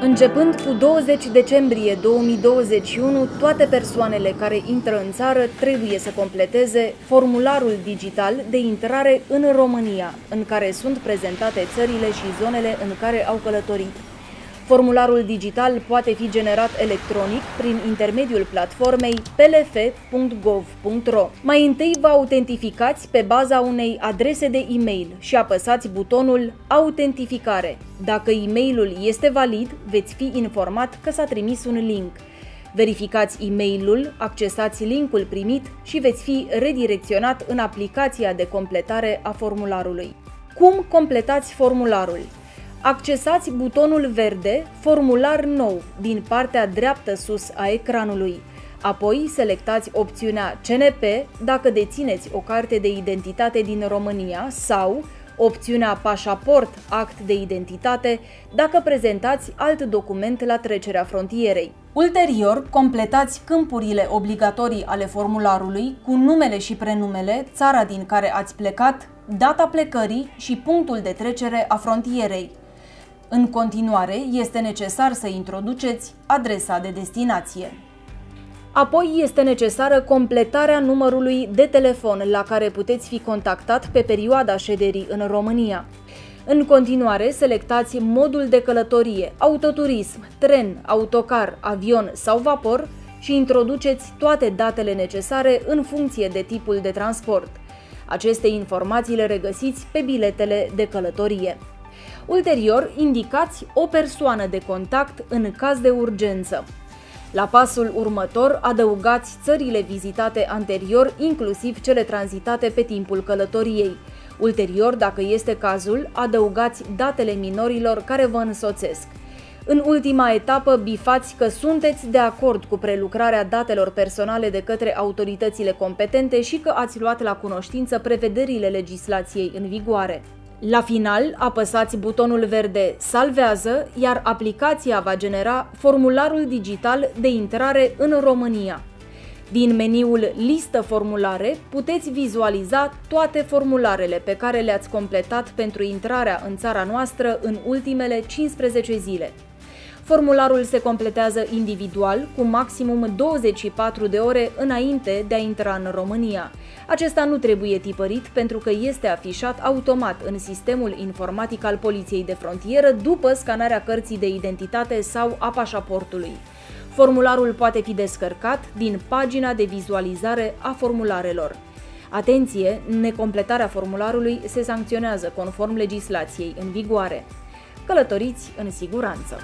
Începând cu 20 decembrie 2021, toate persoanele care intră în țară trebuie să completeze formularul digital de intrare în România, în care sunt prezentate țările și zonele în care au călătorit. Formularul digital poate fi generat electronic prin intermediul platformei plf.gov.ro. Mai întâi vă autentificați pe baza unei adrese de e-mail și apăsați butonul Autentificare. Dacă e-mailul este valid, veți fi informat că s-a trimis un link. Verificați e-mailul, accesați linkul primit și veți fi redirecționat în aplicația de completare a formularului. Cum completați formularul? Accesați butonul verde Formular nou din partea dreaptă sus a ecranului. Apoi selectați opțiunea CNP dacă dețineți o carte de identitate din România sau opțiunea Pașaport, act de identitate, dacă prezentați alt document la trecerea frontierei. Ulterior, completați câmpurile obligatorii ale formularului cu numele și prenumele, țara din care ați plecat, data plecării și punctul de trecere a frontierei. În continuare, este necesar să introduceți adresa de destinație. Apoi este necesară completarea numărului de telefon la care puteți fi contactat pe perioada șederii în România. În continuare, selectați modul de călătorie, autoturism, tren, autocar, avion sau vapor și introduceți toate datele necesare în funcție de tipul de transport. Aceste informații le regăsiți pe biletele de călătorie. Ulterior, indicați o persoană de contact în caz de urgență. La pasul următor, adăugați țările vizitate anterior, inclusiv cele tranzitate pe timpul călătoriei. Ulterior, dacă este cazul, adăugați datele minorilor care vă însoțesc. În ultima etapă, bifați că sunteți de acord cu prelucrarea datelor personale de către autoritățile competente și că ați luat la cunoștință prevederile legislației în vigoare. La final, apăsați butonul verde Salvează, iar aplicația va genera formularul digital de intrare în România. Din meniul Listă formulare puteți vizualiza toate formularele pe care le-ați completat pentru intrarea în țara noastră în ultimele 15 zile. Formularul se completează individual cu maximum 24 de ore înainte de a intra în România. Acesta nu trebuie tipărit pentru că este afișat automat în sistemul informatic al Poliției de Frontieră după scanarea cărții de identitate sau a pașaportului. Formularul poate fi descărcat din pagina de vizualizare a formularelor. Atenție, necompletarea formularului se sancționează conform legislației în vigoare. Călătoriți în siguranță!